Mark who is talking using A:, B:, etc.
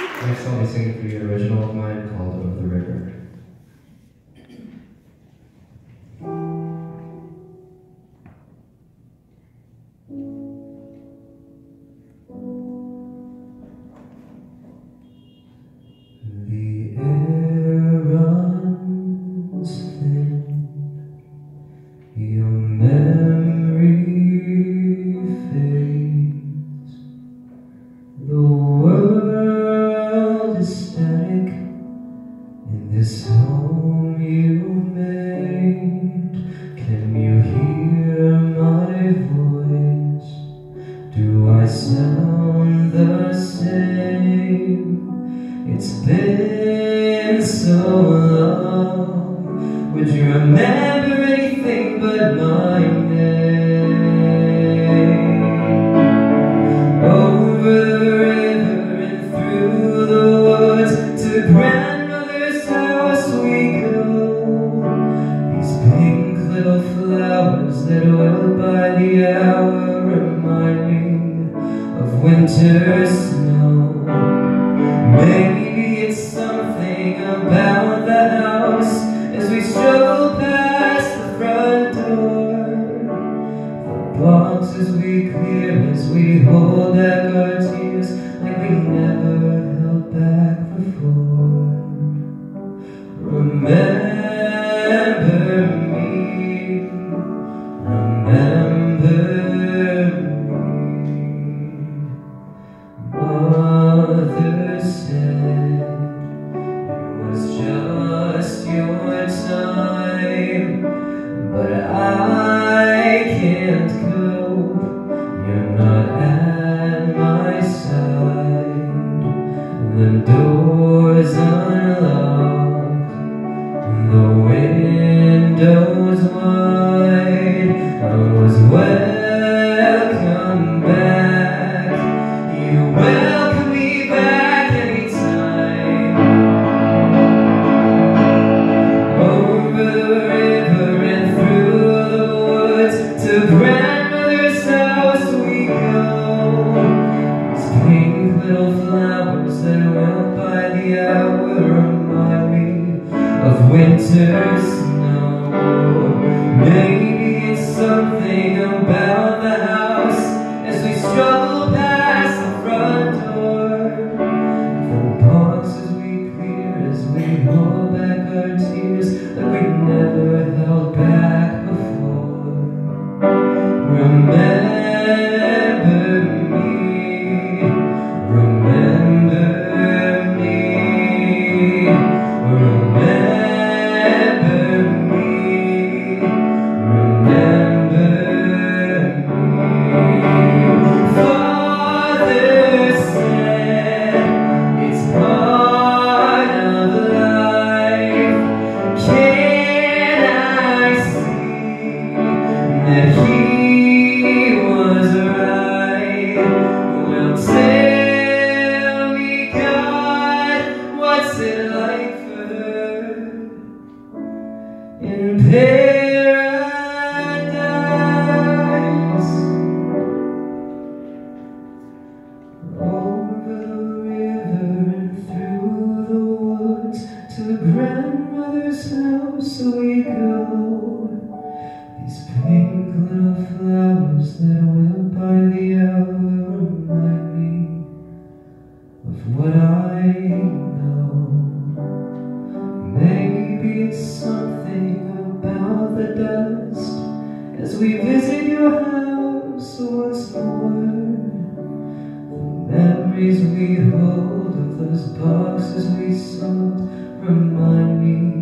A: Next, I'll be singing for you an original of mine called Over the River. Been so long. Would you remember anything but my name? Over the river and through the woods to grandmother's house we go. These pink little flowers that wilt by the hour remind me of winter snow. Maybe The boxes we clear as we hold back our tears like we never You're not at my side. The doors unlocked, the windows winter that he Something about the dust as we visit your house once more. The memories we hold of those boxes we sold remind me